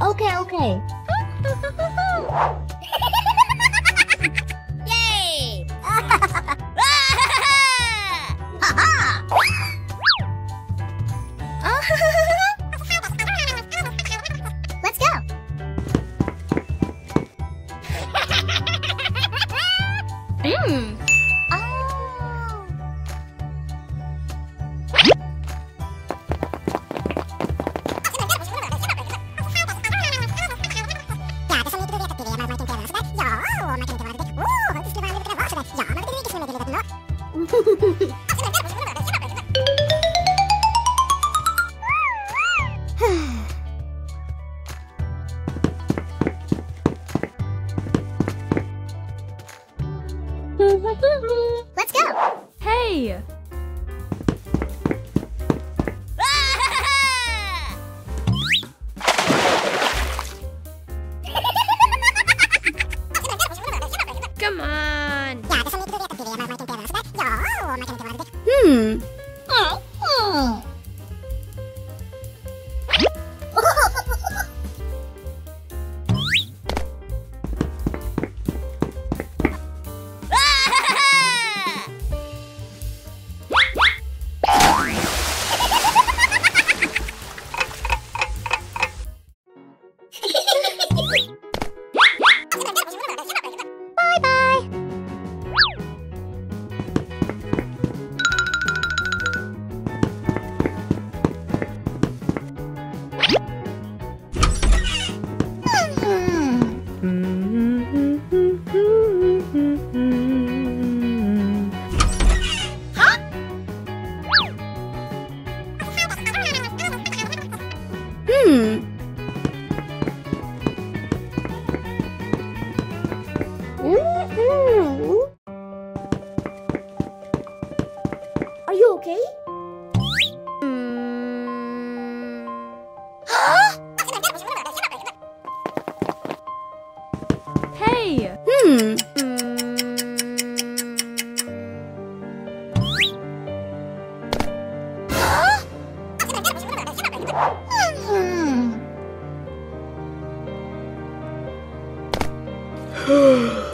Okay, okay. Yay! Let's go. Hey! Come on! Are you okay? Hey! Hmm. Are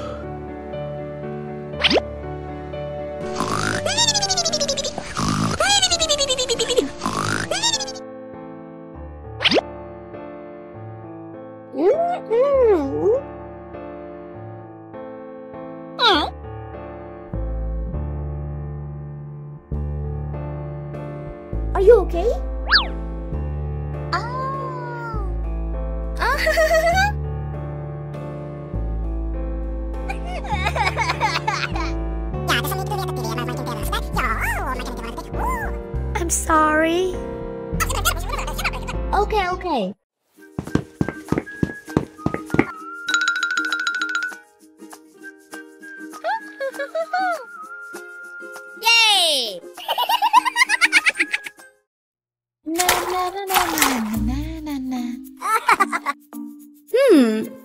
sorry. Okay, okay. Yay! Na na na na na na na na. Hmm.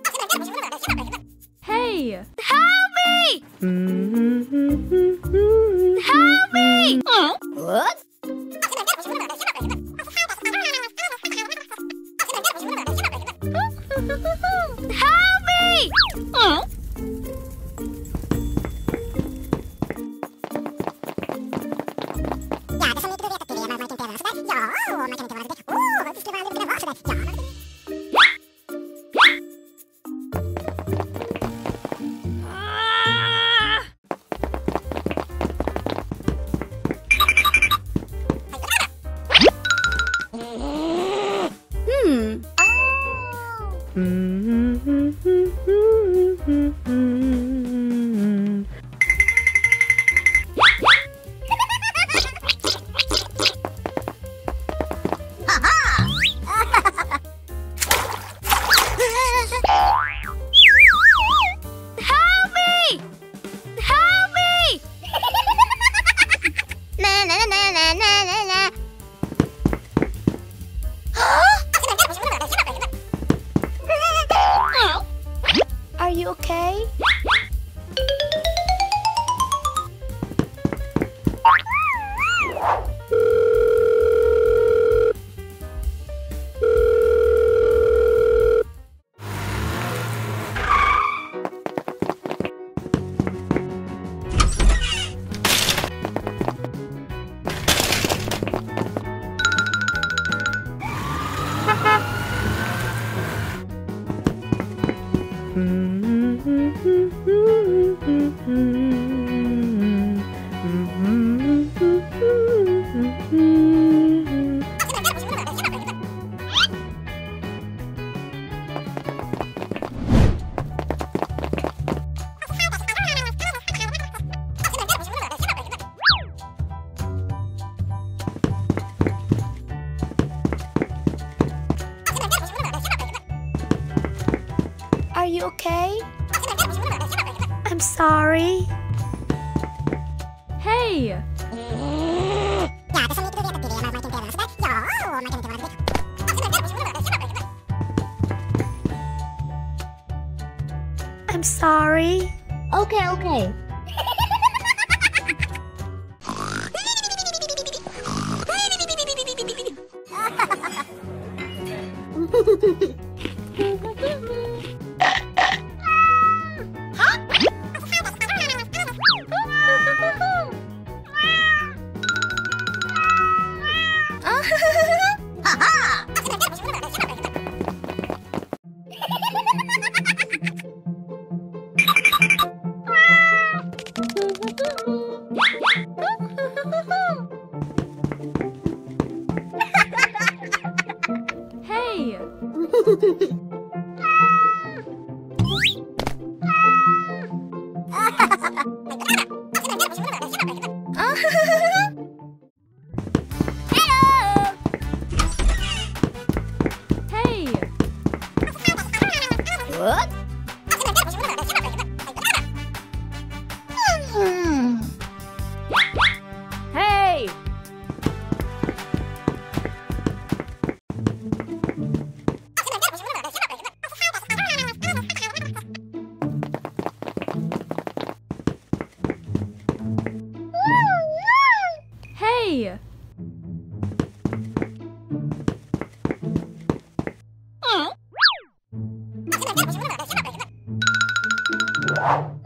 Help me! Hmm. Okay? I'm sorry. Hey! I'm sorry. Okay, okay. Hey! Hey! What? What?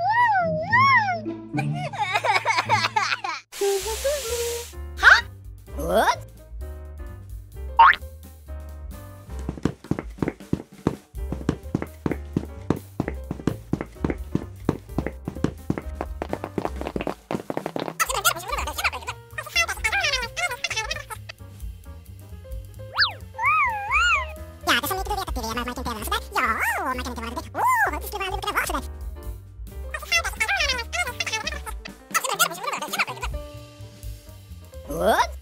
What?